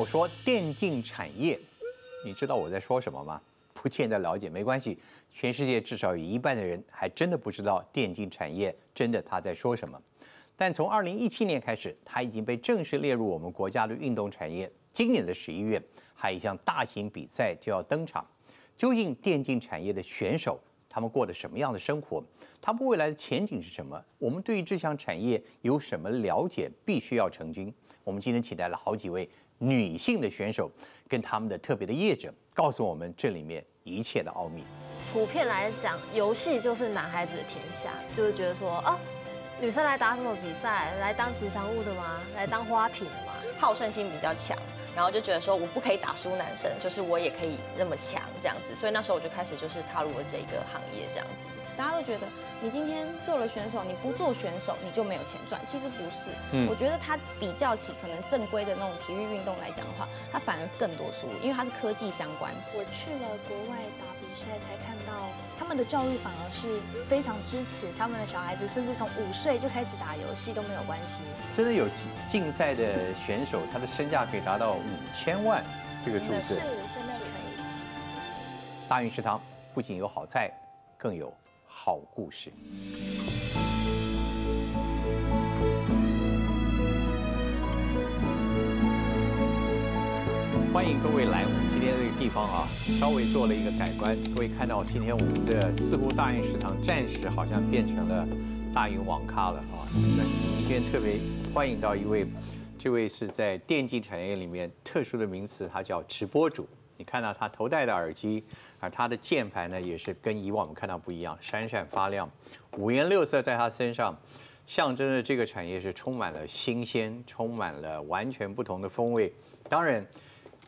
我说电竞产业，你知道我在说什么吗？不见得了解，没关系。全世界至少有一半的人还真的不知道电竞产业真的他在说什么。但从二零一七年开始，它已经被正式列入我们国家的运动产业。今年的十一月，还有一项大型比赛就要登场。究竟电竞产业的选手他们过的什么样的生活？他们未来的前景是什么？我们对于这项产业有什么了解？必须要成军。我们今天请来了好几位女性的选手，跟他们的特别的业者，告诉我们这里面一切的奥秘。普遍来讲，游戏就是男孩子的天下，就是觉得说啊，女生来打什么比赛？来当吉祥物的吗？来当花瓶的吗？好胜心比较强，然后就觉得说我不可以打输男生，就是我也可以那么强这样子，所以那时候我就开始就是踏入了这个行业这样子。大家都觉得你今天做了选手，你不做选手你就没有钱赚，其实不是。嗯我觉得它比较起可能正规的那种体育运动来讲的话，它反而更多出路，因为它是科技相关。我去了国外打比赛，才看到他们的教育反而是非常支持他们的小孩子，甚至从五岁就开始打游戏都没有关系。真的有竞竞赛的选手，他的身价可以达到五千万这个数字。现在可以。大运食堂不仅有好菜，更有好故事。欢迎各位来我们今天这个地方啊，稍微做了一个改观。各位看到今天我们的似乎大运食堂暂时好像变成了大运网咖了啊。那今天特别欢迎到一位，这位是在电竞产业里面特殊的名词，他叫直播主。你看到他头戴的耳机，而他的键盘呢，也是跟以往我们看到不一样，闪闪发亮，五颜六色在他身上，象征着这个产业是充满了新鲜，充满了完全不同的风味。当然，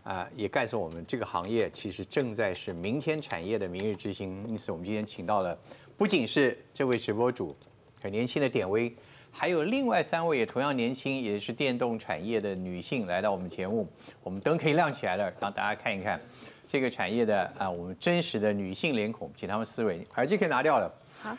啊、也告诉我们这个行业其实正在是明天产业的明日之星。因此，我们今天请到了不仅是这位直播主，很年轻的典威，还有另外三位也同样年轻，也是电动产业的女性来到我们节目。我们灯可以亮起来了，让大家看一看这个产业的啊、我们真实的女性脸孔，请他们思维耳机可以拿掉了。好，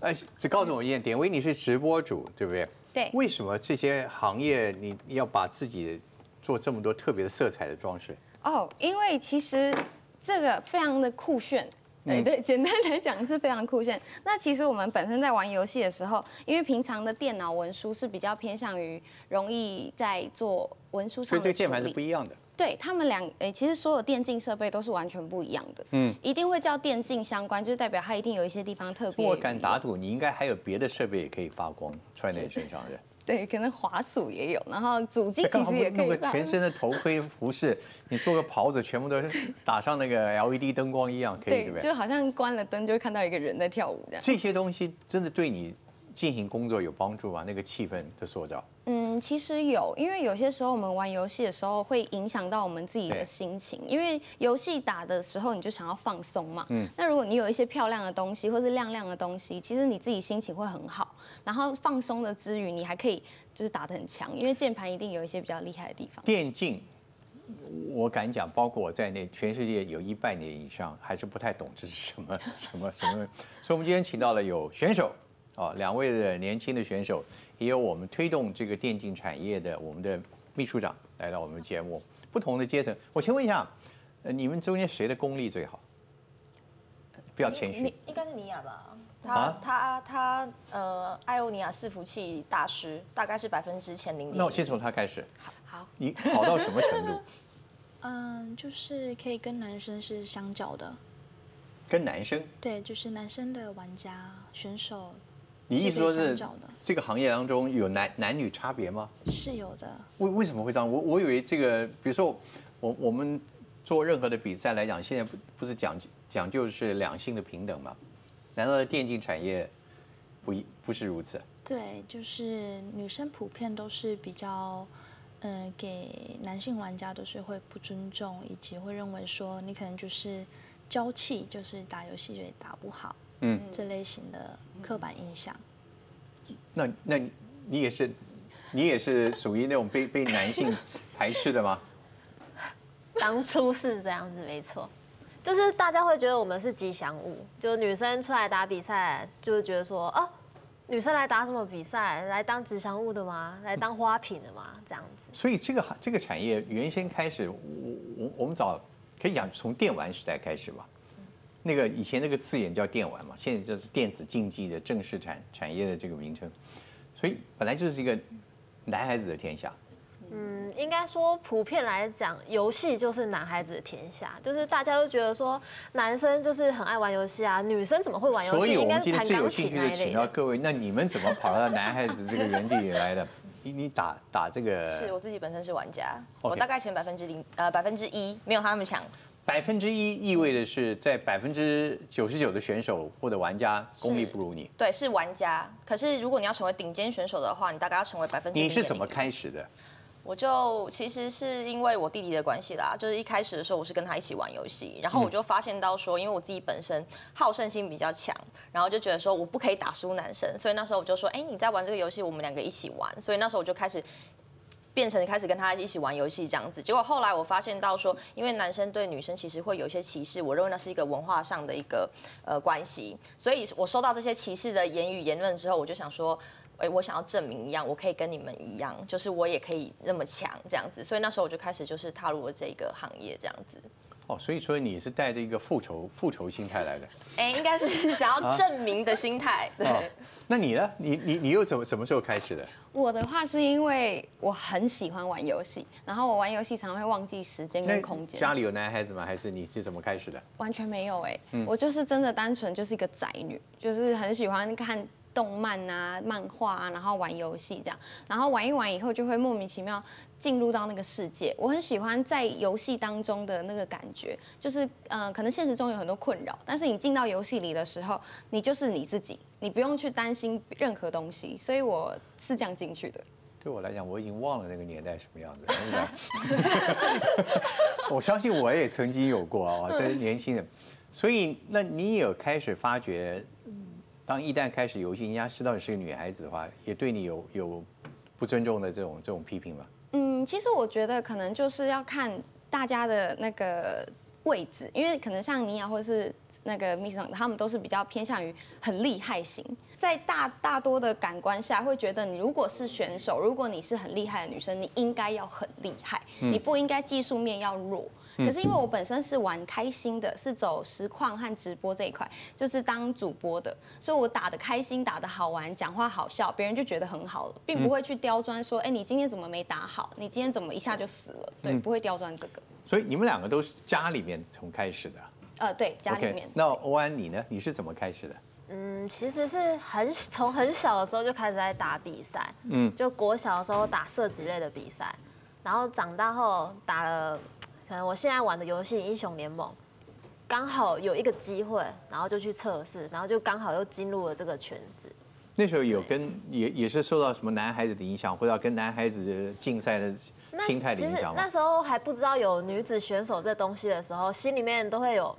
呃，只告诉我一件，典威你是直播主，对不对？对为什么这些行业你你要把自己做这么多特别的色彩的装饰？哦，因为其实这个非常的酷炫。对对，简单来讲是非常酷炫。那其实我们本身在玩游戏的时候，因为平常的电脑文书是比较偏向于容易在做文书上的所以这个键盘是不一样的。对他们两，诶，其实所有电竞设备都是完全不一样的，嗯，一定会叫电竞相关，就是代表它一定有一些地方特别。我敢打赌，你应该还有别的设备也可以发光穿在你身上的。对，可能滑鼠也有，然后主机其实也可以放。全身的头盔服饰，你做个袍子，全部都是打上那个 LED 灯光一样，可以对对不，对？就好像关了灯就会看到一个人在跳舞这样。这些东西真的对你进行工作有帮助吗？那个气氛的塑造，嗯，其实有，因为有些时候我们玩游戏的时候会影响到我们自己的心情，因为游戏打的时候你就想要放松嘛。嗯。那如果你有一些漂亮的东西或是亮亮的东西，其实你自己心情会很好，然后放松的之余，你还可以就是打得很强，因为键盘一定有一些比较厉害的地方。电竞，我敢讲，包括我在内，全世界有一半年以上还是不太懂这是什么什么什么。所以，我们今天请到了有选手哦，两位的年轻的选手，也有我们推动这个电竞产业的我们的秘书长来到我们节目，不同的阶层。我先问一下，呃，你们中间谁的功力最好？不要谦虚。应该是尼亚吧？他啊他他呃，艾欧尼亚伺服器大师，大概是百分之前零点。那我先从他开始。好好，你好到什么程度？嗯，就是可以跟男生是相较的，跟男生？对，就是男生的玩家选手你意思说是这个行业当中有男男女差别吗？是有的。为为什么会这样？我我以为这个，比如说我我们做任何的比赛来讲，现在不不是讲讲究是两性的平等吗？难道电竞产业不一不是如此？对，就是女生普遍都是比较，嗯、给男性玩家都是会不尊重，以及会认为说你可能就是娇气，就是打游戏也打不好，嗯，这类型的刻板印象。那那你你也是你也是属于那种被被男性排斥的吗？当初是这样子，没错，就是大家会觉得我们是吉祥物，就是女生出来打比赛，就是觉得说，哦，女生来打什么比赛？来当吉祥物的吗？来当花瓶的吗？这样子。所以这个这个产业原先开始，我我我们早可以讲从电玩时代开始吧。那个以前那个字眼叫电玩嘛，现在就是电子竞技的正式产产业的这个名称。所以本来就是一个男孩子的天下。嗯，应该说普遍来讲，游戏就是男孩子的天下，就是大家都觉得说男生就是很爱玩游戏啊，女生怎么会玩游戏？所以我们今天最有兴趣的请。到各位，那你们怎么跑到男孩子这个原地里来的？你你打打这个是我自己本身是玩家我大概前百分之零呃百分之一，没有他那么强。百分之一意味着是在百分之九十九的选手或者玩家功力不如你。对，是玩家。可是如果你要成为顶尖选手的话，你大概要成为百分之。你是怎么？开始的？我就其实是因为我弟弟的关系啦，就是一开始的时候我是跟他一起玩游戏，然后我就发现到说，因为我自己本身好胜心比较强，然后就觉得说我不可以打输男生，所以那时候我就说，哎，你在玩这个游戏，我们两个一起玩。所以那时候我就开始。变成开始跟他一起玩游戏这样子，结果后来我发现到说，因为男生对女生其实会有一些歧视，我认为那是一个文化上的一个呃关系，所以我收到这些歧视的言语言论之后，我就想说，哎，我想要证明一样，我可以跟你们一样，就是我也可以那么强这样子，所以那时候我就开始就是踏入了这个行业这样子。哦，所以说你是带着一个复仇复仇心态来的。哎，应该是 想要证明的心态，对。哦，那你呢？你你你又怎么什么时候开始的？我的话是因为我很喜欢玩游戏，然后我玩游戏常常会忘记时间跟空间。家里有男孩子吗？还是你是怎么开始的？完全没有哎、我就是真的单纯就是一个宅女，就是很喜欢看动漫啊、漫画啊，然后玩游戏这样，然后玩一玩以后就会莫名其妙进入到那个世界。我很喜欢在游戏当中的那个感觉，就是呃，可能现实中有很多困扰，但是你进到游戏里的时候，你就是你自己，你不用去担心任何东西，所以我是这样进去的。对我来讲，我已经忘了那个年代什么样子。我相信我也曾经有过啊，在年轻人。所以，那你有开始发觉，当一旦开始游戏，人家知道你是个女孩子的话，也对你有有不尊重的这种这种批评吗？嗯，其实我觉得可能就是要看大家的那个位置，因为可能像尼亚或者是那个秘书长，他们都是比较偏向于很厉害型，在大大多的感官下，会觉得你如果是选手，如果你是很厉害的女生，你应该要很厉害，你不应该技术面要弱。可是因为我本身是玩开心的，是走实况和直播这一块，就是当主播的，所以我打的开心，打的好玩，讲话好笑，别人就觉得很好了，并不会去刁钻说，哎，你今天怎么没打好？你今天怎么一下就死了？对，不会刁钻这个。所以你们两个都是家里面从开始的。呃，对，家里面。那欧安你呢？你是怎么开始的？嗯，其实是很从很小的时候就开始在打比赛，嗯嗯，就国小的时候打射击类的比赛，然后长大后打了，可能我现在玩的游戏《英雄联盟》，刚好有一个机会，然后就去测试，然后就刚好又进入了这个圈子。那时候有跟也也是受到什么男孩子的影响，或者要跟男孩子的竞赛的心态的其实影响吗那？时候还不知道有女子选手这东西的时候，心里面都会有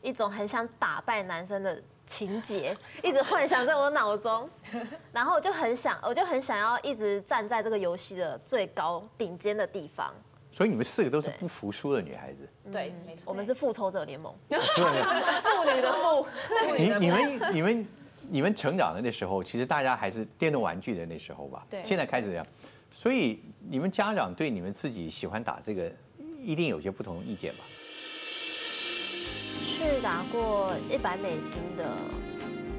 一种很想打败男生的情节，一直幻想在我脑中，然后我就很想，我就很想要一直站在这个游戏的最高顶尖的地方。所以你们四个都是不服输的女孩子。对，没错。我们是复仇者联盟，对，妇 女的妇，你你们你们你们成长的那时候，其实大家还是电动玩具的那时候吧？对现在开始这样，所以你们家长对你们自己喜欢打这个，一定有些不同的意见吧？去打过一百美金的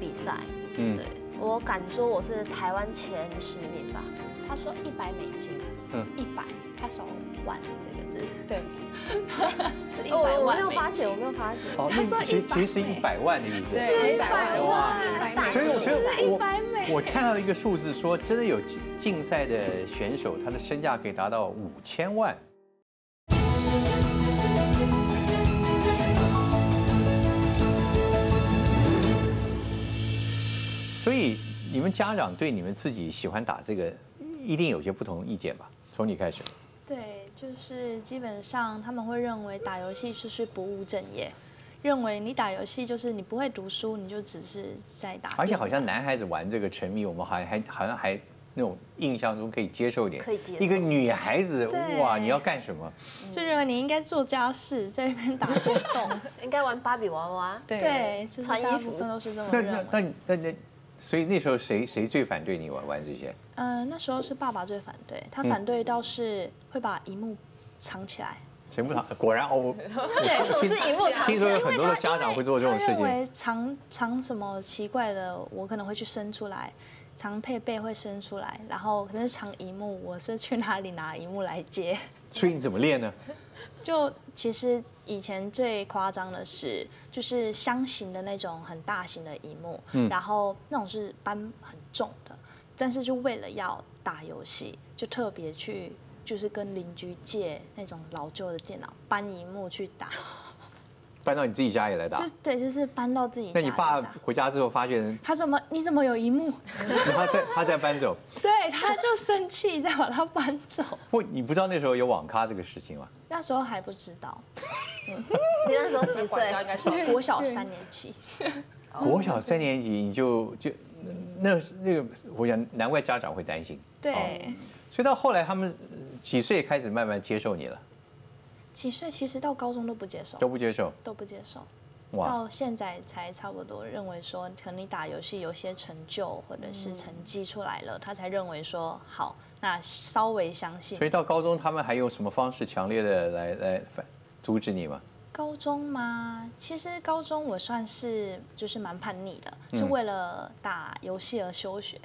比赛，嗯对我敢说我是台湾前十名吧。他说一百美金，嗯。一百，他少万这个字，对，是一百万美没有发钱，我没有发钱。哦，那其实其实是一百万的意思。对，一百万。所以我觉得我100美。我看到一个数字说，真的有竞竞赛的选手，他的身价可以达到五千万。所以你们家长对你们自己喜欢打这个，一定有些不同意见吧？从你开始。对，就是基本上他们会认为打游戏就是不务正业，认为你打游戏就是你不会读书，你就只是在打。而且好像男孩子玩这个沉迷，我们好像还好像还那种印象中可以接受一点。可以接受一个女孩子，哇，你要干什么？就认为你应该做家事，在那边打电动。应该玩芭比娃娃。对对，就是穿衣服大部分都是这么那认为。那那你那那所以那时候谁谁最反对你玩玩这些？呃，那时候是爸爸最反对，他反对倒是会把荧幕藏起来。全部藏，果然哦，我对，什么是荧幕藏听说有？很多的家长会做这种事情。他认为藏藏什么奇怪的，我可能会去生出来，藏配备会生出来，然后可能是藏荧幕，我是去哪里拿荧幕来接？所以你怎么练呢？就其实以前最夸张的是，就是箱型的那种很大型的荧幕，然后那种是搬很重的，但是就为了要打游戏，就特别去就是跟邻居借那种老旧的电脑搬荧幕去打，搬到你自己家里来打就。对，就是搬到自己家那你爸回家之后发现他怎么你怎么有一幕？他在他在搬走，对，他就生气，再把他搬走。不，你不知道那时候有网咖这个事情吗？那时候还不知道，你那时候几岁？应该是国小三年级。国小三年级你就就那那个，我想难怪家长会担心。对，所以到后来他们呃几岁开始慢慢接受你了？几岁其实到高中都不接受，都不接受？都不接受。哇，到现在才差不多认为说，可能你打游戏有些成就或者是成绩出来了，他才认为说好，那稍微相信所。以到高中他们还有什么方式强烈的来来反阻止你吗？高中吗？其实高中我算是就是蛮叛逆的，嗯是为了打游戏而休学，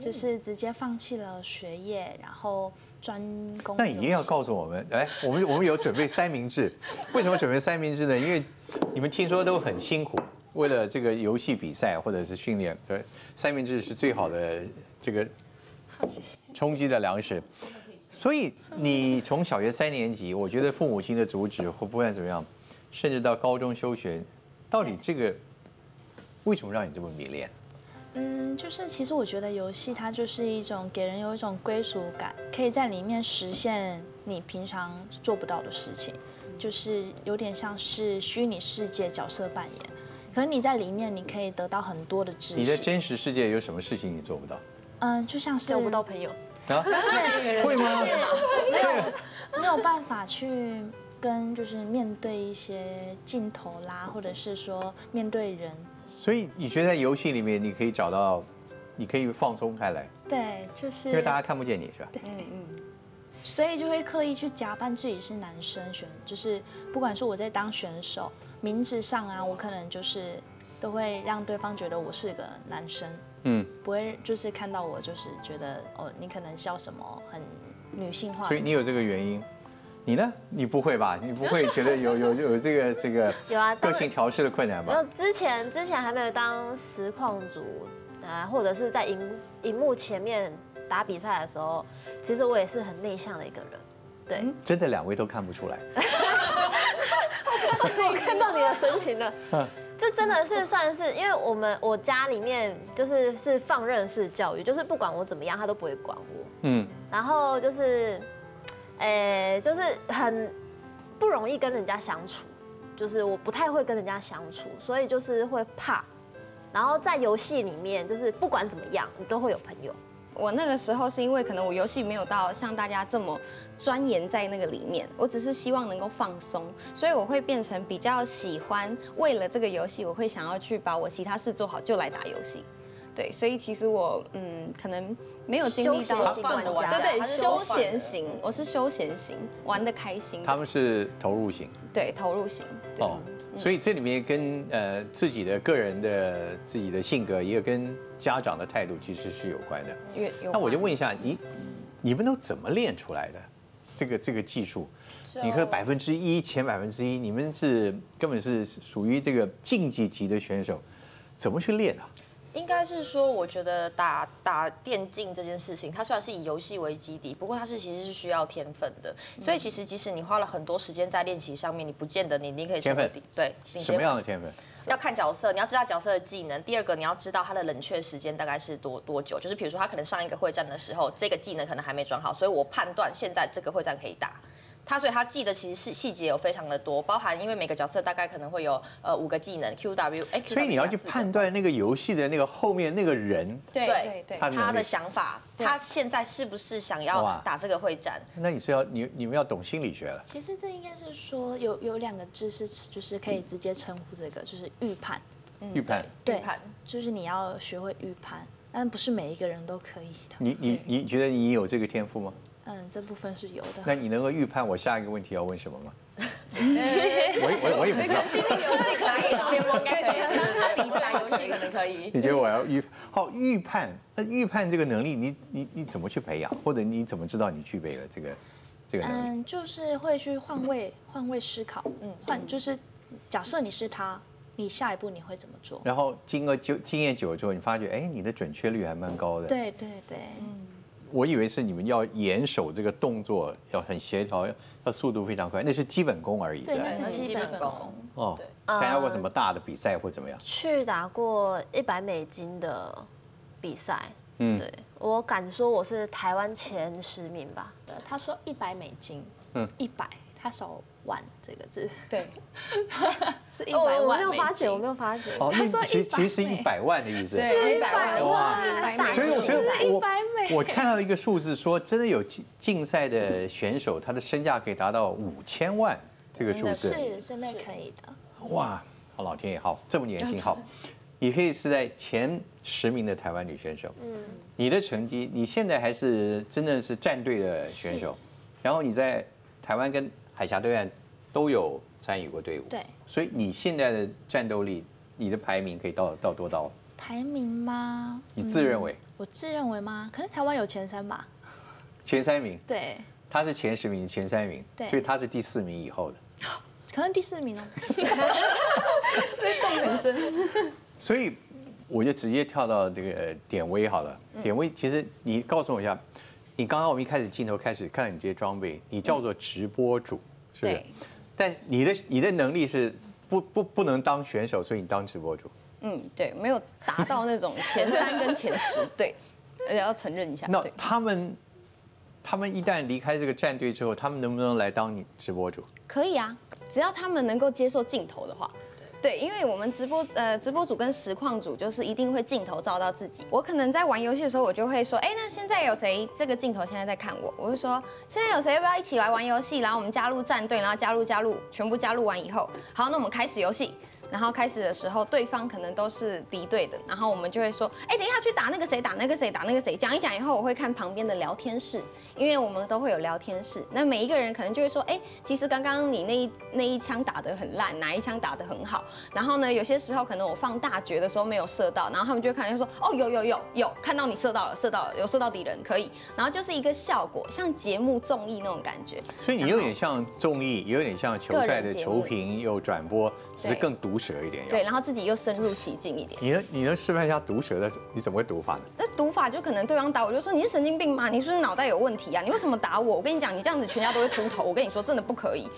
就是直接放弃了学业，然后专攻。那你一定要告诉我们，哎，我们我们有准备三明治，为什么准备三明治呢？因为你们听说都很辛苦，为了这个游戏比赛或者是训练，对，三明治是最好的这个充饥的粮食。所以你从小学三年级，我觉得父母亲的阻止或不管怎么样，甚至到高中休学，到底这个为什么让你这么迷恋？嗯，就是其实我觉得游戏它就是一种给人有一种归属感，可以在里面实现你平常做不到的事情，就是有点像是虚拟世界角色扮演。可能你在里面，你可以得到很多的知识你的。真实世界有什么事情你做不到嗯，就像是交不到朋友，啊？会吗？没有办法去跟就是面对一些镜头啦，或者是说面对人，所以你觉得在游戏里面你可以找到，你可以放松开来，对，就是因为大家看不见你是吧？对，嗯所以就会刻意去假扮自己是男生选，就是不管是我在当选手，名字上啊，我可能就是都会让对方觉得我是个男生，嗯，不会就是看到我就是觉得哦，你可能笑什么很女性化，所以你有这个原因，你呢？你不会吧？你不会觉得有有有这个这个 有啊个性调试的困难然后吧？之前之前还没有当实况组啊，或者是在荧荧幕前面打比赛的时候，其实我也是很内向的一个人。对，真的两位都看不出来，我看到你的神情了。嗯 这真的是算是，因为我们我家里面就是是放任式教育，就是不管我怎么样，他都不会管我。嗯，然后就是，诶、就是很不容易跟人家相处，就是我不太会跟人家相处，所以就是会怕。然后在游戏里面，就是不管怎么样，你都会有朋友。我那个时候是因为可能我游戏没有到像大家这么钻研在那个里面，我只是希望能够放松，所以我会变成比较喜欢为了这个游戏，我会想要去把我其他事做好，就来打游戏。对，所以其实我嗯，可能没有经历到休闲型玩对对，休闲型，我是休闲型，玩的开心，他们是投入型对投入型。对哦，所以这里面跟呃自己的个人的自己的性格，也有跟家长的态度其实是有关的。那我就关问一下，你你们都怎么练出来的？这个这个技术，你和百分之一前百分之一，你们是根本是属于这个竞技级的选手，怎么去练啊？应该是说，我觉得打打电竞这件事情，它虽然是以游戏为基底，不过它是其实是需要天分的。所以其实即使你花了很多时间在练习上面，你不见得你你可以天分顶对顶什么样的天分？要看角色，你要知道角色的技能。第二个，你要知道它的冷却时间大概是多多久，就是比如说他可能上一个会战的时候，这个技能可能还没转好，所以我判断现在这个会战可以打。他所以他记得其实是细节有非常的多，包含因为每个角色大概可能会有呃五个技能 Q W，哎，所以你要去判断那个游戏的那个后面那个人，对对他的想法，他现在是不是想要打这个会战？那你是要你你们要懂心理学了。其实这应该是说有有两个知识，就是可以直接称呼这个，就是预判。预判。对预判，就是你要学会预判，但不是每一个人都可以的。你你你觉得你有这个天赋吗？嗯，这部分是有的。那你能够预判我下一个问题要问什么吗？我我我也不知道。进入游戏打野联盟应该可以，可能可以。你觉得我要预好预判？那预判这个能力，你你你怎么去培养？或者你怎么知道你具备了这个这个能力？嗯，就是会去换位换位思考，嗯，换就是假设你是他，你下一步你会怎么做？然后经过久经验久了之后，你发觉哎，你的准确率还蛮高的。对对对，我以为是你们要严守这个动作要很协调，要要速度非常快，那是基本功而已。对，那是基本功。哦对，参加过什么大的比赛或怎么样？去打过一百美金的比赛，嗯对我敢说我是台湾前十名吧。对他说一百美金，嗯嗯，一百，他少万这个字对，是一百万美没有发觉，我没有发觉。哦，他说其实100其实是一百万的意思。是，一百万万所以我觉得是我100美我看到一个数字说，真的有竞竞赛的选手，他的身价可以达到五千万这个数字。是真的可以的。哇，好老天爷，好这么年轻，好，你可以是在前十名的台湾女选手。嗯，你的成绩，你现在还是真的是战队的选手，然后你在台湾跟海峡对岸都有参与过队伍。对，所以你现在的战斗力，你的排名可以到到多高？排名吗？你自认为我自认为吗？可能台湾有前三吧。前三名，对，他是前十名，前三名，对所以他是第四名以后的。可能第四名哦。动很深。所以我就直接跳到这个典威好了。典威，其实你告诉我一下，你刚刚我们一开始镜头开始看到你这些装备，你叫做直播主，是不是？但你的你的能力是不不不能当选手，所以你当直播主。嗯，对，没有达到那种前三跟前十，对，而且要承认一下，那，他们他们一旦离开这个战队之后，他们能不能来当你直播主？可以啊，只要他们能够接受镜头的话。对，因为我们直播呃直播组跟实况组就是一定会镜头照到自己。我可能在玩游戏的时候，我就会说，哎，那现在有谁这个镜头现在在看我？我会说，现在有谁要不要一起来玩游戏？然后我们加入战队，然后加入加入，全部加入完以后，好，那我们开始游戏。然后开始的时候，对方可能都是敌对的，然后我们就会说，哎，等一下去打那个谁，打那个谁，打那个谁。讲一讲以后，我会看旁边的聊天室，因为我们都会有聊天室。那每一个人可能就会说，哎，其实刚刚你那一那一枪打得很烂，哪一枪打得很好。然后呢，有些时候可能我放大绝的时候没有射到，然后他们就会看就说，哦，有有有有，看到你射到了，射到了，有射到敌人，可以。然后就是一个效果，像节目综艺那种感觉。所以你有点像综艺，有点像球赛的球评又转播，只是更毒舌一点。对，然后自己又深入其境一点。你能你能示范一下毒舌的？你怎么会毒法呢？那毒法就可能对方打我，就说你是神经病吗？你是不是脑袋有问题啊？你为什么打我？我跟你讲，你这样子全家都会秃头。我跟你说，真的不可以。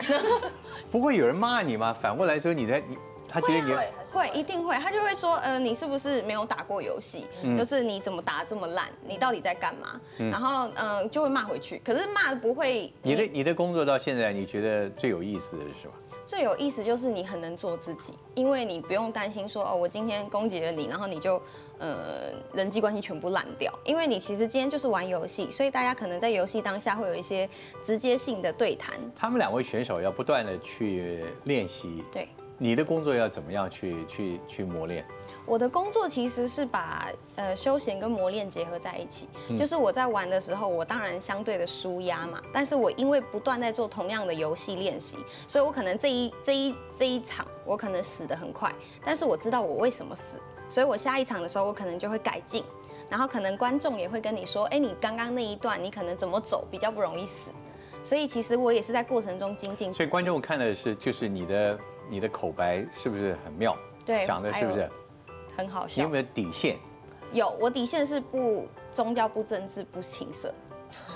不会有人骂你吗？反过来说，你在你他觉得你会会，一定会。他就会说，呃，你是不是没有打过游戏？就是你怎么打这么烂？你到底在干嘛？然后，嗯、就会骂回去。可是骂不会。你的你的工作到现在，你觉得最有意思的是什么？最有意思就是你很能做自己，因为你不用担心说哦，我今天攻击了你，然后你就呃人际关系全部烂掉。因为你其实今天就是玩游戏，所以大家可能在游戏当下会有一些直接性的对谈。他们两位选手要不断的去练习，对，你的工作要怎么样去去去磨练？我的工作其实是把呃休闲跟磨练结合在一起，就是我在玩的时候，我当然相对的舒压嘛，但是我因为不断在做同样的游戏练习，所以我可能这一这一这一场我可能死得很快，但是我知道我为什么死，所以我下一场的时候我可能就会改进，然后可能观众也会跟你说，哎，你刚刚那一段你可能怎么走比较不容易死，所以其实我也是在过程中精进。所以观众看的是就是你的你的口白是不是很妙？对讲的是不是？很好笑你有。没有底线？有，我底线是不宗教、不政治、不情色。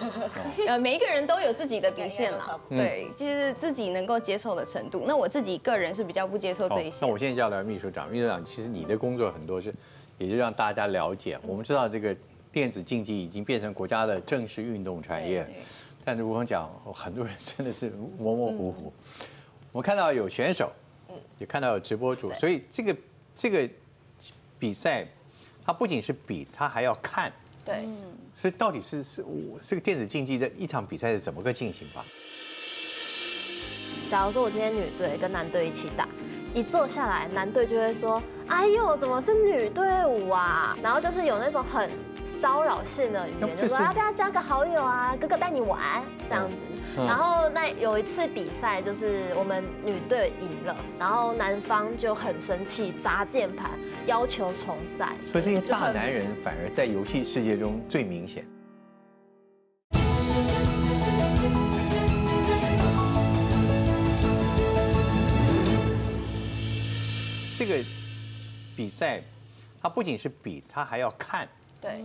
呃，每一个人都有自己的底线了，对，就是自己能够接受的程度。那我自己个人是比较不接受这一些那。我现在就要聊秘书长，秘书长，其实你的工作很多是，也就让大家了解。我们知道这个电子竞技已经变成国家的正式运动产业，但是如何讲，很多人真的是模模糊糊。我看到有选手，也看到有直播主，所以这个这个比赛，它不仅是比，它还要看。对，所以到底是是我这个电子竞技的一场比赛是怎么个进行法？假如说我今天女队跟男队一起打，一坐下来，男队就会说：“哎呦，怎么是女队伍啊？”然后就是有那种很骚扰性的语言，就说：“要不要加个好友啊？哥哥带你玩这样子。”然后那有一次比赛，就是我们女队赢了，然后男方就很生气，砸键盘，要求重赛。所以这些大男人反而在游戏世界中最明显。这个比赛，它不仅是比，它还要看。对。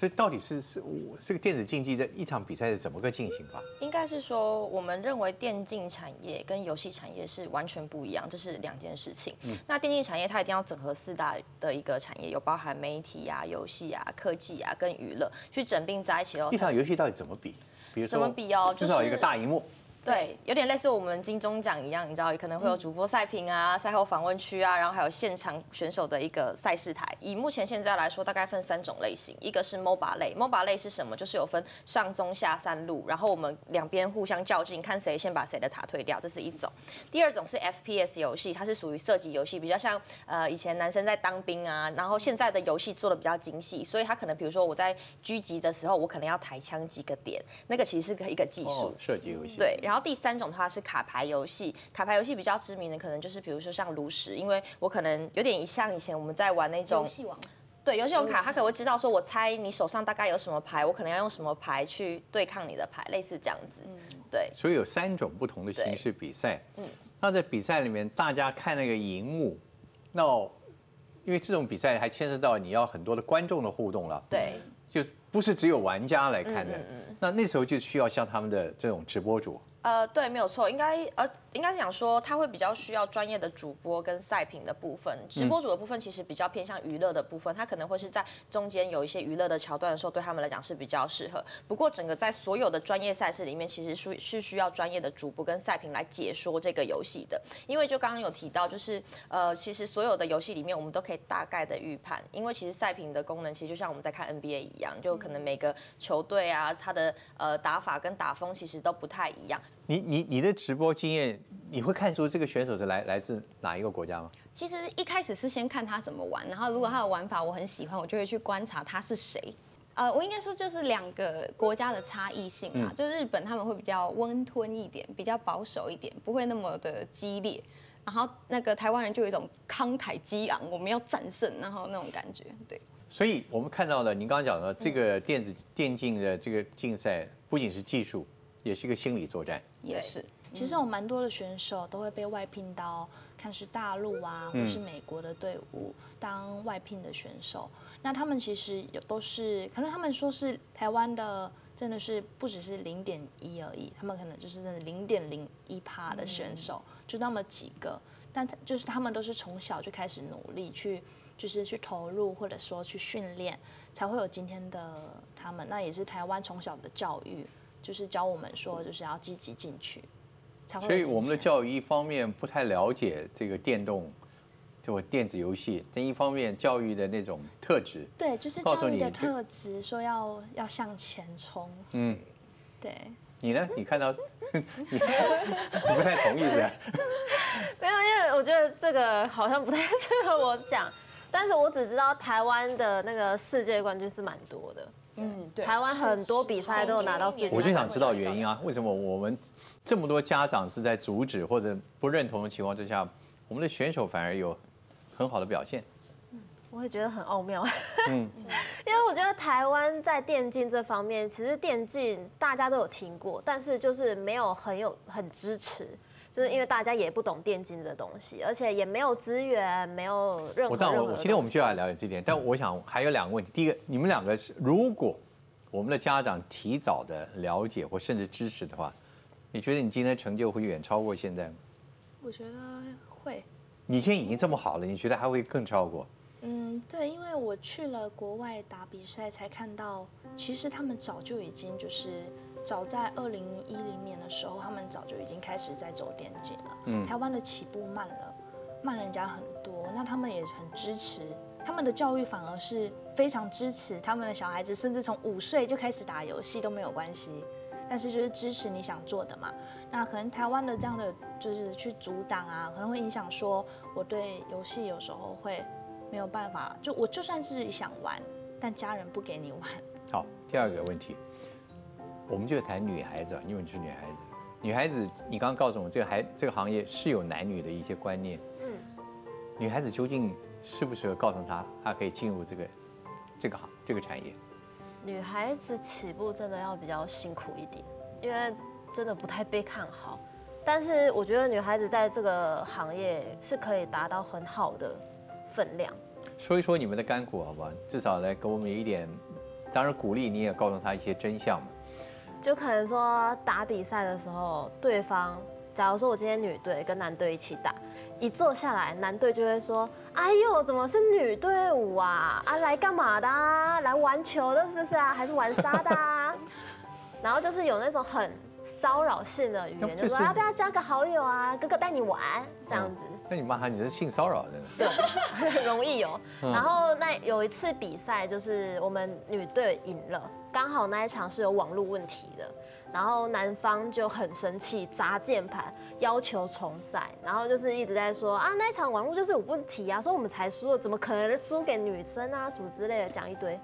所以到底是是我这个电子竞技的一场比赛是怎么个进行法？应该是说，我们认为电竞产业跟游戏产业是完全不一样，这是两件事情。那电竞产业它一定要整合四大的一个产业，有包含媒体啊、游戏啊、科技啊跟娱乐，去整并在一起哦。一场游戏到底怎么比？比如说怎么比哦？至少一个大荧幕。对，有点类似我们金钟奖一样，你知道，可能会有主播赛评啊、赛后访问区啊，然后还有现场选手的一个赛事台。以目前现在来说，大概分三种类型，一个是 MOBA 类，MOBA 类是什么？就是有分上中下三路，然后我们两边互相较劲，看谁先把谁的塔推掉，这是一种。第二种是 FPS 游戏，它是属于射击游戏，比较像呃以前男生在当兵啊，然后现在的游戏做的比较精细，所以它可能比如说我在狙击的时候，我可能要抬枪几个点，那个其实是一个技术射击游戏。对，然后第三种的话。是卡牌游戏，卡牌游戏比较知名的可能就是比如说像炉石，因为我可能有点像以前我们在玩那种游戏王，对游戏王卡，他可能会知道说我猜你手上大概有什么牌，我可能要用什么牌去对抗你的牌，类似这样子。对，所以有三种不同的形式比赛。嗯，那在比赛里面，大家看那个荧幕，那因为这种比赛还牵涉到你要很多的观众的互动了。对，就不是只有玩家来看的。嗯那那时候就需要像他们的这种直播主。呃，对，没有错，应该呃，应该讲说，他会比较需要专业的主播跟赛评的部分，直播主的部分其实比较偏向娱乐的部分，他可能会是在中间有一些娱乐的桥段的时候，对他们来讲是比较适合。不过，整个在所有的专业赛事里面，其实是是需要专业的主播跟赛评来解说这个游戏的，因为就刚刚有提到，就是呃，其实所有的游戏里面，我们都可以大概的预判，因为其实赛评的功能其实就像我们在看 NBA 一样，就可能每个球队啊，他的呃打法跟打风其实都不太一样。你你你的直播经验，你会看出这个选手是来来自哪一个国家吗？其实一开始是先看他怎么玩，然后如果他的玩法我很喜欢，我就会去观察他是谁。呃，我应该说就是两个国家的差异性啊，就日本他们会比较温吞一点，比较保守一点，不会那么的激烈。然后那个台湾人就有一种慷慨激昂，我们要战胜，然后那种感觉，对。所以我们看到了您刚刚讲的这个电子电竞的这个竞赛，不仅是技术。也是一个心理作战，也是。其实有蛮多的选手都会被外聘到，看是大陆啊，或是美国的队伍当外聘的选手。那他们其实有都是，可能他们说是台湾的，真的是不只是零点一而已，他们可能就是真的零点零一趴的选手，就那么几个。但就是他们都是从小就开始努力去，就是去投入或者说去训练，才会有今天的他们。那也是台湾从小的教育。就是教我们说，就是要积极进取，才会。所以我们的教育一方面不太了解这个电动，就电子游戏；另一方面教育的那种特质，对，就是教育的特质，说要要向前冲。嗯，对。你呢？你看到你不太同意是吧？没有，因为我觉得这个好像不太适合我讲，但是我只知道台湾的那个世界冠军是蛮多的。嗯，对，台湾很多比赛都有拿到世界。我就想知道原因啊，为什么我们这么多家长是在阻止或者不认同的情况之下，我们的选手反而有很好的表现？嗯，我也觉得很奥妙。嗯，因为我觉得台湾在电竞这方面，其实电竞大家都有听过，但是就是没有很有很支持。就是因为大家也不懂电竞的东西，而且也没有资源，没有任何。我知道，我今天我们就要了解这点，但我想还有两个问题。第一个，你们两个是如果我们的家长提早的了解或甚至支持的话，你觉得你今天成就会远超过现在吗？我觉得会。你现在已经这么好了，你觉得还会更超过？嗯，对，因为我去了国外打比赛，才看到其实他们早就已经就是。早在二零一零年的时候，他们早就已经开始在走电竞了。嗯，台湾的起步慢了，慢人家很多。那他们也很支持，他们的教育反而是非常支持他们的小孩子，甚至从五岁就开始打游戏都没有关系。但是就是支持你想做的嘛。那可能台湾的这样的就是去阻挡啊，可能会影响说我对游戏有时候会没有办法，就我就算是想玩，但家人不给你玩。好，第二个问题，我们就谈女孩子，因为你是女孩子。女孩子，你刚刚告诉我们，这个还这个行业是有男女的一些观念。嗯。女孩子究竟适不适合告诉她，她可以进入这个这个行这个产业？女孩子起步真的要比较辛苦一点，因为真的不太被看好。但是我觉得女孩子在这个行业是可以达到很好的分量。说一说你们的干股好不好？至少来给我们一点，当然鼓励你也告诉她一些真相嘛。就可能说打比赛的时候，对方假如说我今天女队跟男队一起打，一坐下来，男队就会说：“哎呦，怎么是女队伍啊？啊，来干嘛的？来玩球的是不是啊？还是玩沙的？”啊 然后就是有那种很骚扰性的语言，就说：“要不要加个好友啊？哥哥带你玩这样子。”那你骂他，你是性骚扰的。对，很 容易有。然后那有一次比赛，就是我们女队赢了，刚好那一场是有网络问题的，然后男方就很生气，砸键盘，要求重赛，然后就是一直在说啊，那一场网络就是有问题啊，说我们才输了，怎么可能输给女生啊，什么之类的，讲一堆。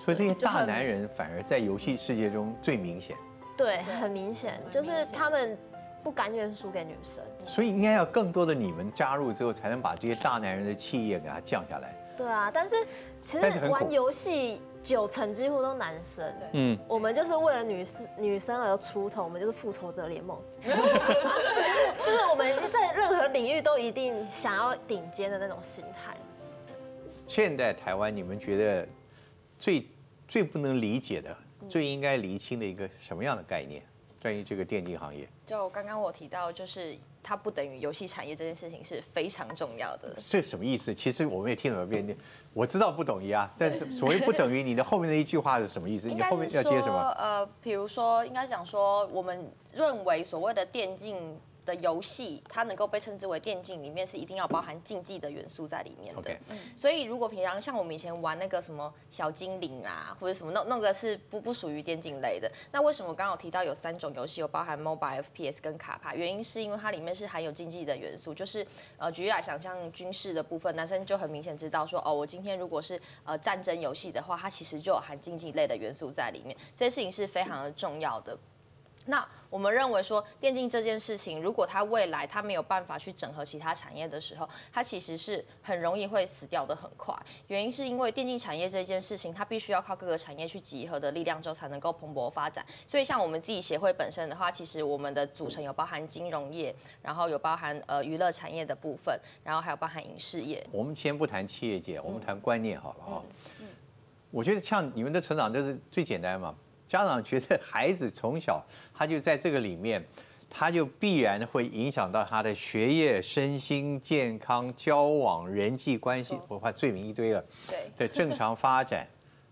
所以这些大男人反而在游戏世界中最明显。对，很明显，就是他们。不甘愿输给女生，所以应该要更多的你们加入之后，才能把这些大男人的气焰给他降下来。对啊，但是其实玩游戏九成几乎都男生。嗯，我们就是为了女士女生而出头，我们就是复仇者联盟。就是我们在任何领域都一定想要顶尖的那种心态。现在台湾，你们觉得最最不能理解的、最应该厘清的一个什么样的概念？关于这个电竞行业，就刚刚我提到，就是它不等于游戏产业这件事情是非常重要的。这什么意思？其实我们也听了遍，我知道不等于啊，但是所谓不等于，你的后面的一句话是什么意思？你后面要接什么？呃，比如说，应该讲说，我们认为所谓的电竞。的游戏，它能够被称之为电竞，里面是一定要包含竞技的元素在里面的。所以如果平常像我们以前玩那个什么小精灵啊，或者什么那那个是不不属于电竞类的。那为什么刚好提到有三种游戏有包含 mobile FPS 跟卡牌？原因是因为它里面是含有竞技的元素，就是呃举例来想，像军事的部分，男生就很明显知道说，哦，我今天如果是呃战争游戏的话，它其实就有含竞技类的元素在里面。这件事情是非常的重要的。那我们认为说，电竞这件事情，如果它未来它没有办法去整合其他产业的时候，它其实是很容易会死掉的很快。原因是因为电竞产业这件事情，它必须要靠各个产业去集合的力量之后，才能够蓬勃发展。所以像我们自己协会本身的话，其实我们的组成有包含金融业，然后有包含呃娱乐产业的部分，然后还有包含影视业。我们先不谈企业界，我们谈观念好了哈。嗯我觉得像你们的成长就是最简单嘛。家长觉得孩子从小他就在这个里面，他就必然会影响到他的学业、身心健康、交往、人际关系，我怕罪名一堆了。对的正常发展，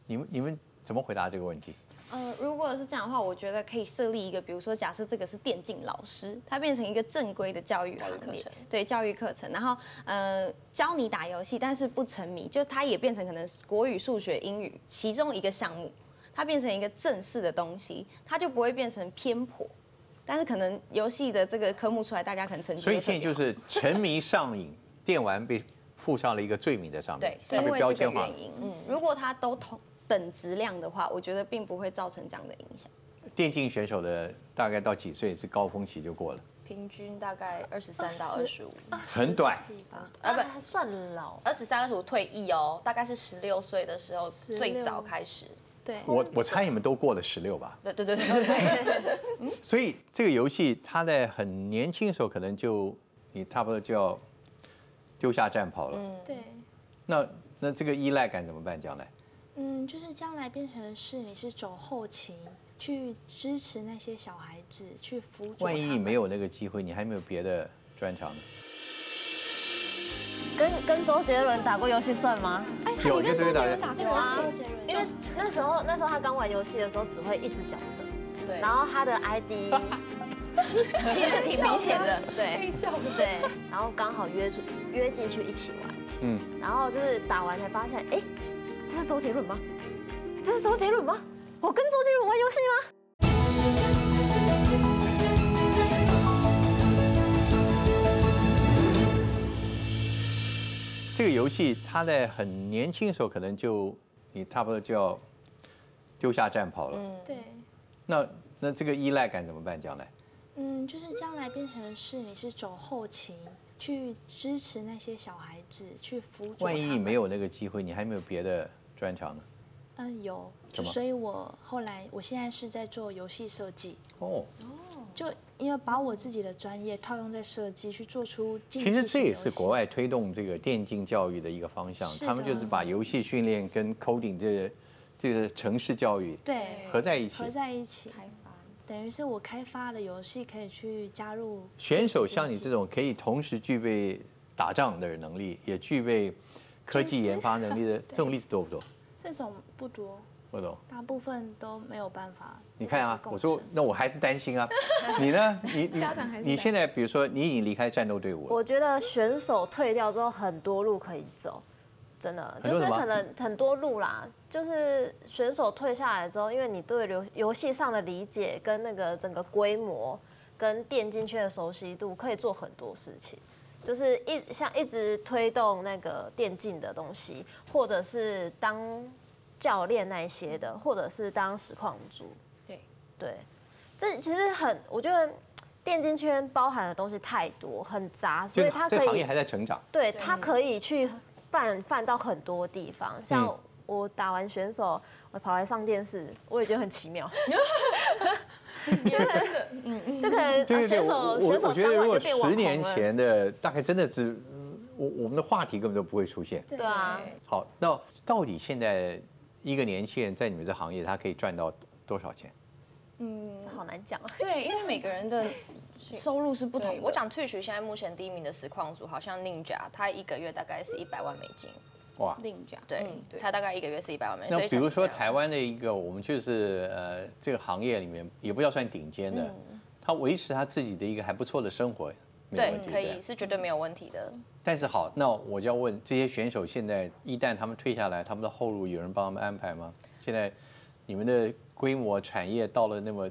你们你们怎么回答这个问题？呃，如果是这样的话，我觉得可以设立一个，比如说假设这个是电竞老师，他变成一个正规的教育课程，对教育课程，然后呃教你打游戏，但是不沉迷，就他也变成可能国语、数学、英语其中一个项目。它变成一个正式的东西，它就不会变成偏颇。但是可能游戏的这个科目出来，大家可能成绩。所以现在就是沉迷上瘾，电玩被附上了一个罪名在上面。对，是因为这个原因。嗯，如果它都同等质量的话，我觉得并不会造成这样的影响。电竞选手的大概到几岁是高峰期就过了？平均大概二十三到二十五，很短。啊不，还算老。二十三、二十五退役哦，大概是十六岁的时候最早开始。我我猜你们都过了十六吧？对对对对对。所以这个游戏，他在很年轻的时候，可能就你差不多就要丢下战袍了。嗯，对。那那这个依赖感怎么办？将来？嗯，就是将来变成是你是走后勤，去支持那些小孩子，去辅助。万一你没有那个机会，你还没有别的专长？跟跟周杰伦打过游戏算吗？哎，有跟周杰伦打过啊。因为那时候那时候他刚玩游戏的时候只会一只角色，对。然后他的 ID 其实挺明显的，对。对。然后刚好约出约进去一起玩，嗯。然后就是打完才发现，哎，这是周杰伦吗？这是周杰伦吗？我跟周杰伦玩游戏吗？这个游戏他在很年轻的时候可能就你差不多就要丢下战袍了。嗯对，那那这个依赖感怎么办？将来？嗯，就是将来变成是你是走后勤，去支持那些小孩子，去辅助万一你没有那个机会，你还没有别的专长呢？嗯，有，就所以我后来我现在是在做游戏设计，哦，就因为把我自己的专业套用在设计，去做出竞其实这也是国外推动这个电竞教育的一个方向，是他们就是把游戏训练跟 coding 这个这个城市教育对合在一起合。在一起，开发。等于是我开发的游戏可以去加入选手像你这种种可以同时具备打仗的能力，也具备科技研发能力的 这种例子多不多？这种不多，不多。大部分都没有办法。你看啊，我说那我还是担心啊。你呢？你你家长还是你现在比如说你已经离开战斗队伍了，我觉得选手退掉之后，很多路可以走，真的就是很多什么可能很多路啦。就是选手退下来之后，因为你对游游戏上的理解跟那个整个规模跟电竞圈的熟悉度，可以做很多事情。就是一像一直推动那个电竞的东西，或者是当教练那一些的，或者是当实况主。对对，这其实很，我觉得电竞圈包含的东西太多，很杂，所以它可以行业还在成长。对，它可以去泛泛到很多地方。像嗯我打完选手，我跑来上电视，我也觉得很奇妙。嗯就可能对对对，选手我选手我我觉得如果十年。前的大概真的是，嗯我我们的话题根本都不会出现。对啊，好，那到底现在一个年轻人在你们这行业，他可以赚到多少钱？嗯，好难讲啊。对，因为 每个人的收入是不同，的。我讲 Twitch 现在目前第一名的实况组好像 Ninja，他一个月大概是一百万美金，哇！另价，对他大概一个月是一百万美金。那比如说台湾的一个，我们就是呃这个行业里面也不要算顶尖的，他维持他自己的一个还不错的生活，没有问对，题。可以是绝对没有问题的。但是好，那我就要问这些选手，现在一旦他们退下来，他们的后路有人帮他们安排吗？现在你们的规模产业到了那么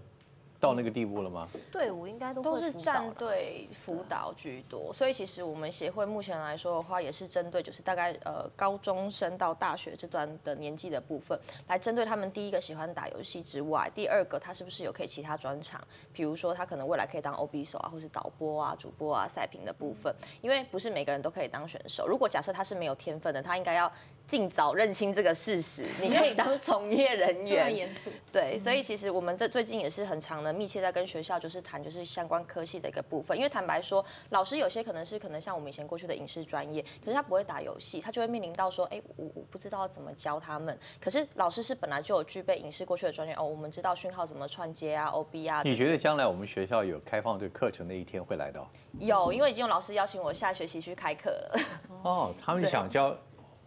到那个地步了吗？队伍应该都都是战队辅导居多，所以其实我们协会目前来说的话，也是针对就是大概呃高中生到大学这段的年纪的部分，来针对他们第一个喜欢打游戏之外，第二个他是不是有可以其他专长，比如说他可能未来可以当 OB 手啊，或是导播啊、主播啊、赛评的部分，因为不是每个人都可以当选手。如果假设他是没有天分的，他应该要尽早认清这个事实，你可以当从业人员。严肃。对，所以其实我们这最近也是很长的密切在跟学校就是谈就是相关科系的一个部分，因为坦白说，老师有些可能是可能像我们以前过去的影视专业，可是他不会打游戏，他就会面临到说，哎，我我不知道怎么教他们。可是老师是本来就有具备影视过去的专业，哦，我们知道讯号怎么串接啊，OB 啊。你觉得将来我们学校有开放这个课程的一天会来到？有？因为已经有老师邀请我下学期去开课了。哦，他们 想教，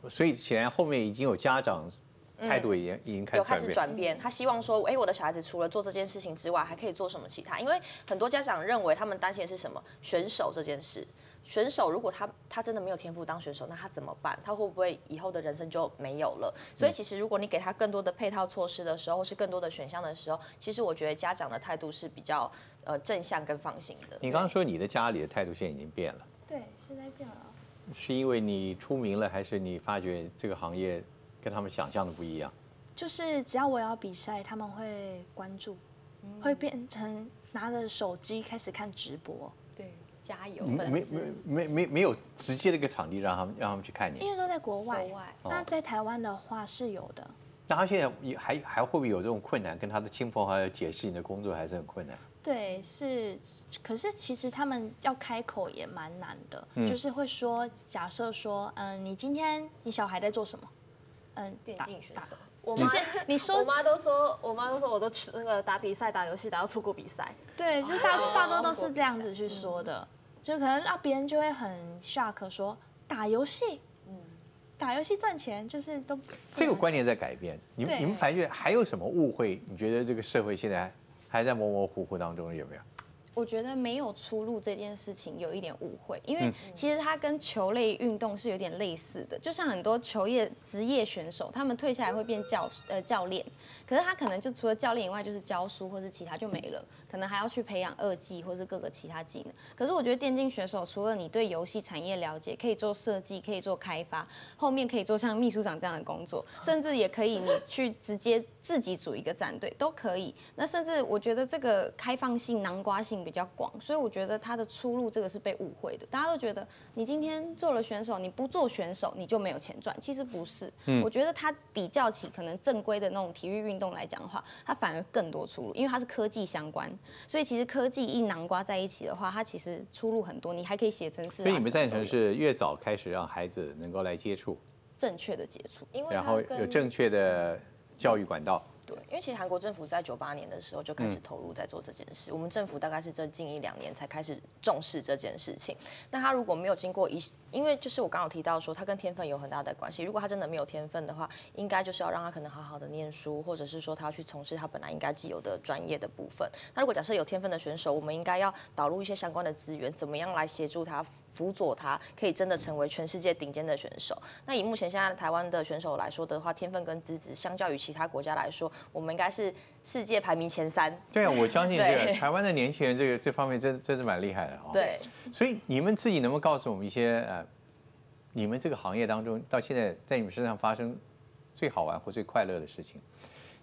所以显然后面已经有家长态度已经已经开有开始始转变。他希望说，哎、我的小孩子除了做这件事情之外，还可以做什么其他？因为很多家长认为他们担心的是什么？选手这件事。选手如果他他真的没有天赋当选手，那他怎么办？他会不会以后的人生就没有了？所以其实如果你给他更多的配套措施的时候，或是更多的选项的时候，其实我觉得家长的态度是比较呃正向跟放心的。你刚刚说你的家里的态度现在已经变了，对，现在变了。是因为你出名了，还是你发觉这个行业跟他们想象的不一样？就是只要我要比赛，他们会关注，会变成拿着手机开始看直播，对，加油，没没没没没有直接的一个场地让他们让他们去看你。因为都在国外。国外那在台湾的话是有的，那他现在也还还会不会有这种困难？跟他的亲朋好友解释你的工作还是很困难。对，是，可是其实他们要开口也蛮难的，嗯就是会说，假设说，嗯、你今天你小孩在做什么？嗯，电竞选手，我妈就是 你说我妈都说，我妈都说我都去那个打比赛、打游戏打到出国比赛。对，就是大哦大多都是这样子去说的，就可能让别人就会很 shock 说打游戏，打游戏赚钱就是都这个观念在改变。你们你们发觉还有什么误会？你觉得这个社会现在还在模模糊糊当中，有没有？我觉得没有出路这件事情有一点误会，因嗯为其实它跟球类运动是有点类似的，就像很多球业职业选手，他们退下来会变教呃教练，可是他可能就除了教练以外，就是教书或者其他就没了，可能还要去培养二技或是各个其他技能。可是我觉得电竞选手除了你对游戏产业了解，可以做设计，可以做开发，后面可以做像秘书长这样的工作，甚至也可以你去直接自己组一个战队都可以。那甚至我觉得这个开放性、南瓜性比较广，所以我觉得他的出路这个是被误会的。大家都觉得你今天做了选手，你不做选手你就没有钱赚，其实不是。我觉得他比较起可能正规的那种体育运动来讲的话，它反而更多出路，因为它是科技相关，所以其实科技一囊瓜在一起的话，它其实出路很多，你还可以写成是、啊。所以你们赞成是越早开始让孩子能够来接触，正确的接触。因为然后有正确的教育管道。对，因为其实韩国政府在九八年的时候就开始投入在做这件事，我们政府大概是这近一两年才开始重视这件事情。那他如果没有经过一，因为就是我刚刚有提到说他跟天分有很大的关系，如果他真的没有天分的话，应该就是要让他可能好好的念书，或者是说他要去从事他本来应该既有的专业的部分。那如果假设有天分的选手，我们应该要导入一些相关的资源，怎么样来协助他？辅佐他可以真的成为全世界顶尖的选手。那以目前现在台湾的选手来说的话，天分跟资质相较于其他国家来说，我们应该是世界排名前三。对啊，我相信这个台湾的年轻人，这个这方面真真是蛮厉害的哈。。对，所以你们自己能不能告诉我们一些呃，你们这个行业当中到现在在你们身上发生最好玩或最快乐的事情，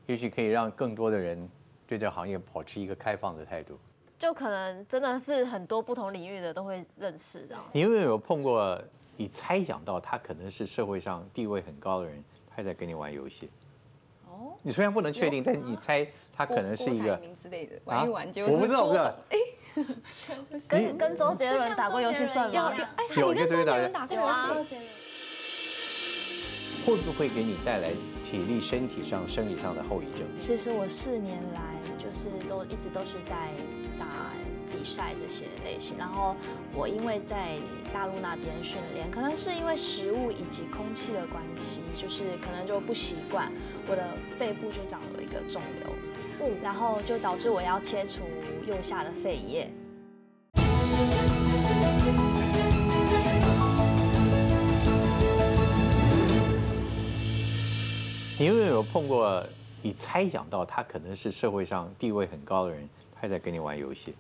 也许可以让更多的人对这个行业保持一个开放的态度。就可能真的是很多不同领域的都会认识的。你有没有碰过你猜想到他可能是社会上地位很高的人，他在跟你玩游戏？哦，你虽然不能确定，但你猜他可能是一个郭台铭之类的，玩一玩结果我不知道，我不知道哎。。跟跟周杰伦打过游戏算吗？哎，有你跟周杰伦伦打过对啊，游戏周杰伦。会不会给你带来体力、身体上、生理上的后遗症？其实我四年来就是都一直都是在打比赛这些类型，然后我因为在大陆那边训练，可能是因为食物以及空气的关系，就是可能就不习惯，我的肺部就长了一个肿瘤，然后就导致我要切除右下的肺叶。你有没有碰过你猜想到他可能是社会上地位很高的人，他在跟你玩游戏？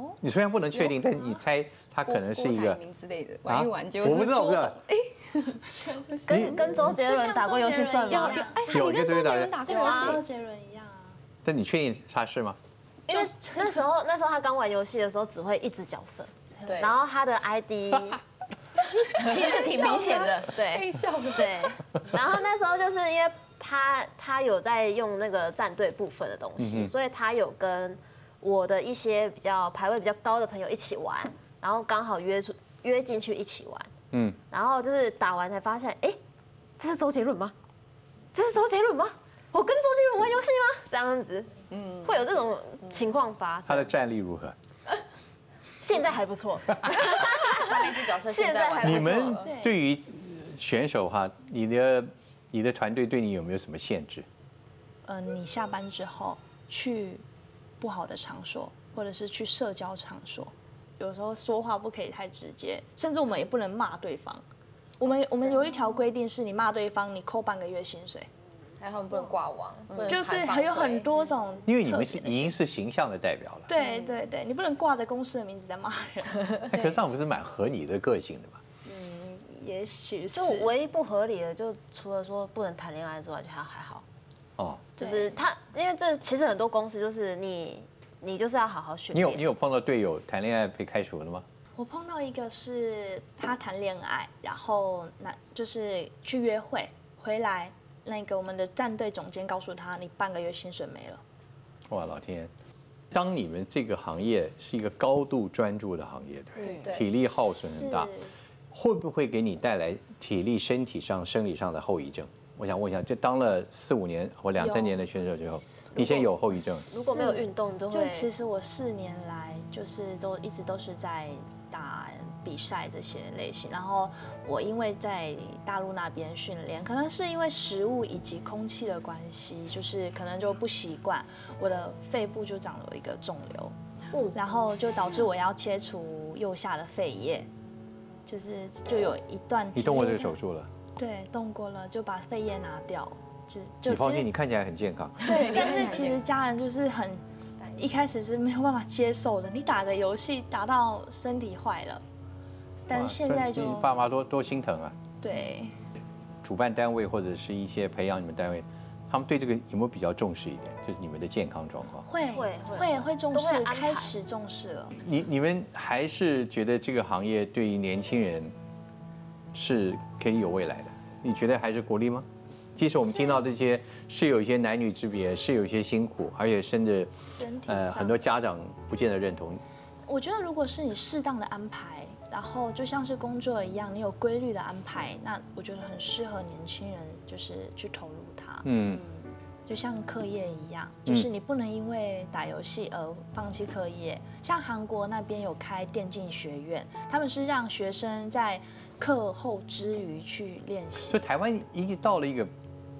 哦，你虽然不能确定，但你猜他可能是一个郭台铭之类的，玩一玩结果啊我不知道，我不知道 哎。跟跟周杰伦打过游戏算吗？哎，有你跟周杰跟周杰伦伦打过游戏周杰伦一样啊。但你确定他是吗？因为那时候那时候他刚玩游戏的时候只会一只角色，对，然后他的 ID 其实挺明显的，对被笑的。对。然后那时候就是因为他他有在用那个战队部分的东西，所以他有跟我的一些比较排位比较高的朋友一起玩，然后刚好约出约进去一起玩，嗯，然后就是打完才发现，哎，这是周杰伦吗？这是周杰伦吗？我跟周杰伦玩游戏吗？这样子，嗯，会有这种情况发生他的。战力如何？现在还不错，他那只角色 现在还不错你们对对于选手哈，你的你的团队对你有没有什么限制？呃，你下班之后去不好的场所，或者是去社交场所，有时候说话不可以太直接，甚至我们也不能骂对方。我们我们有一条规定是，你骂对方，你扣半个月薪水，还有他们不能挂网，就是还有很多种因为你们是已经是形象的代表了，对对对，你不能挂着公司的名字在骂人，哎可是这样不是蛮合你的个性的嘛？也许是。就唯一不合理的，就除了说不能谈恋爱之外，就还还好。哦，就是他，因为这其实很多公司就是你，你就是要好好训练。你有你有碰到队友谈恋爱被开除的吗？我碰到一个是他谈恋爱，然后那就是去约会回来，那个我们的战队总监告诉他，你半个月薪水没了。哇，老天！当你们这个行业是一个高度专注的行业，对不对？对体力耗损很大，会不会给你带来体力、身体上、生理上的后遗症？我想问一下，就当了四五年或两三年的选手之后，你现在有后遗症？如果没有运动，就其实我四年来就是都一直都是在打比赛这些类型，然后我因为在大陆那边训练，可能是因为食物以及空气的关系，就是可能就不习惯，我的肺部就长了一个肿瘤，嗯然后就导致我要切除右下的肺叶，就是就有一段你动过这个手术了？对，动过了，就把肺叶拿掉，就就你放心，你看起来很健康。对，但是其实家人就是很一开始是没有办法接受的。你打个游戏打到身体坏了，但是现在就你爸妈多多心疼啊！对，主办单位或者是一些培养你们单位，他们对这个有没有比较重视一点？就是你们的健康状况。会会会会会重视，开始重视了。你你们还是觉得这个行业对于年轻人是可以有未来的？你觉得还是鼓励吗？即使我们听到这些是有一些男女之别，是有一些辛苦，而且甚至呃很多家长不见得认同。我觉得如果是你适当的安排，然后就像是工作一样，你有规律的安排，那我觉得很适合年轻人，就是去投入它。嗯，就像课业一样，就是你不能因为打游戏而放弃课业。像韩国那边有开电竞学院，他们是让学生在课后之余去练习所。以台湾已经到了一个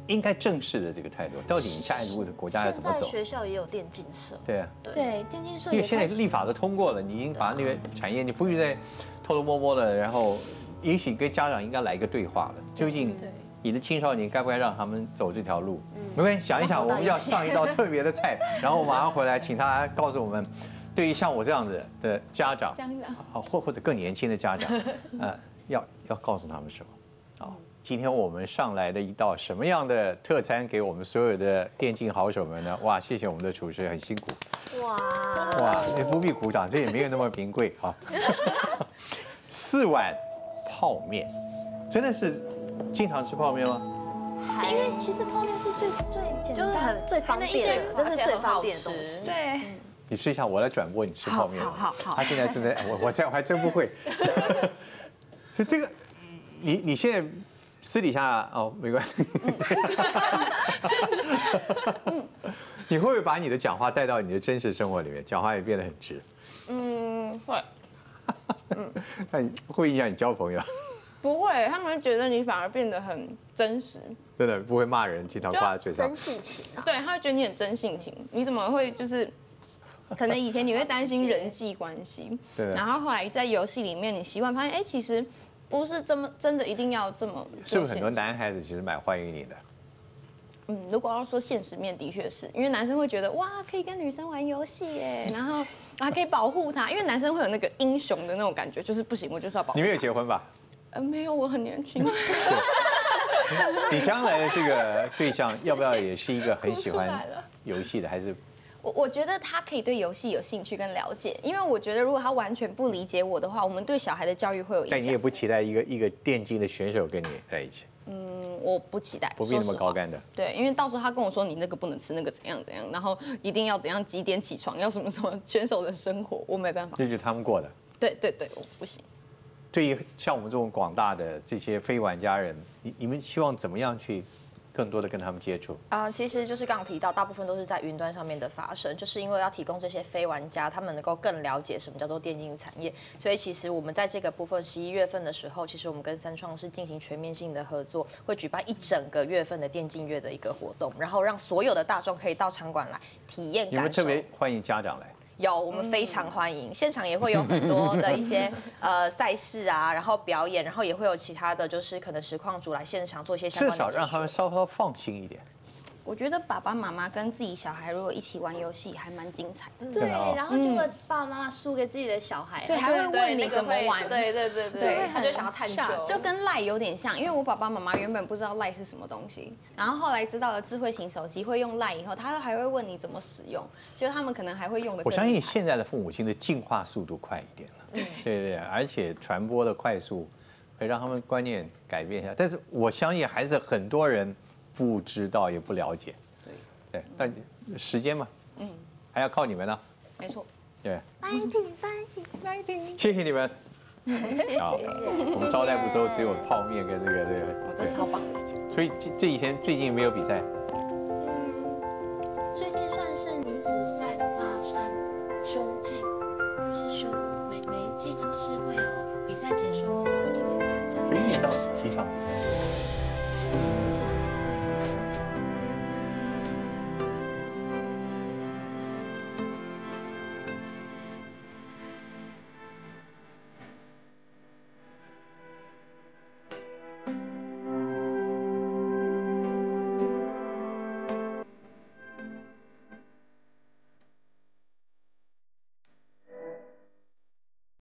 应该正式的这个态度。到底你下一步的国家要怎么走？学校也有电竞社，对啊，对，电竞社因为现在立法都通过了，你已经把那个产业，你不必再偷偷摸摸的，然后也许跟家长应该来一个对话了。究竟你的青少年该不该让他们走这条路？没关系，想一想，我们要上一道特别的菜，然后马上回来，请他告诉我们，对于像我这样子的家长，家长啊，或或者更年轻的家长，呃，要要告诉他们什么？好，今天我们上来的一道什么样的特餐给我们所有的电竞好手们呢？哇，谢谢我们的厨师，很辛苦。哇，哇，你不必鼓掌，这也没有那么名贵啊。四碗泡面，真的是经常吃泡面吗？因为其实泡面是最最简单，就是很最方便的，这是最方便的东西。对。你试一下，我来转播你吃泡面。好好好他现在正在，我我这样我还真不会。所以这个，你你现在私底下哦没关系。你会不会把你的讲话带到你的真实生活里面？讲话也变得很直。嗯，会那你会影响你交朋友？不会？他们会觉得你反而变得很真实，真的不会骂人，经常挂在嘴上真。性情啊，对，他会觉得你很真性情。你怎么会就是？可能以前你会担心人际关系，对然后后来在游戏里面，你习惯发现，哎，其实不是这么真的一定要这么。是不是很多？男孩子其实蛮欢迎你的？嗯，如果要说现实面，的确是因为男生会觉得哇，可以跟女生玩游戏耶，然后还可以保护她，因为男生会有那个英雄的那种感觉，就是不行，我就是要保护你。没有结婚吧？呃，没有，我很年轻。你将来的这个对象 要不要也是一个很喜欢游戏的，还是我我觉得他可以对游戏有兴趣跟了解，因为我觉得如果他完全不理解我的话，我们对小孩的教育会有影响。但你也不期待一个一个电竞的选手跟你在一起，嗯，我不期待，不必那么高干的。对，因为到时候他跟我说你那个不能吃，那个怎样怎样，然后一定要怎样几点起床，要什么什么选手的生活，我没办法。这就是他们过的。对对对，我不行。对于像我们这种广大的这些非玩家人，你你们希望怎么样去更多的跟他们接触？啊、其实就是刚刚提到，大部分都是在云端上面的发生，就是因为要提供这些非玩家，他们能够更了解什么叫做电竞产业，所以其实我们在这个部分十一月份的时候，其实我们跟三创是进行全面性的合作，会举办一整个月份的电竞月的一个活动，然后让所有的大众可以到场馆来体验感受你们特。别欢迎家长来，有，我们非常欢迎，现场也会有很多的一些 呃赛事啊，然后表演，然后也会有其他的就是可能实况组来现场做一些相至关的解少让他们稍稍放心一点。我觉得爸爸妈妈跟自己小孩如果一起玩游戏，还蛮精彩的。对，啊然后结果爸爸妈妈输给自己的小孩，对，还会问你怎么玩。对对对对，对他就想要探究，就跟赖有点像，因为我爸爸妈妈原本不知道赖是什么东西，然后后来知道了智慧型手机会用赖以后，他还会问你怎么使用，就是他们可能还会用的。我相信现在的父母亲的进化速度快一点了，对对对，而且传播的快速会让他们观念改变一下。但是我相信还是很多人不知道也不了解，对对，但时间嘛，嗯，还要靠你们呢，没错。对，fighting fighting fighting，谢谢你们。谢谢。好，我们招待不周，只有泡面跟这个这个，这超棒。所以这这几天最近没有比赛，最近算是女子赛的话，算胸季，就是胸每每一季都是会有比赛结束后会有一个这样的休息，几场？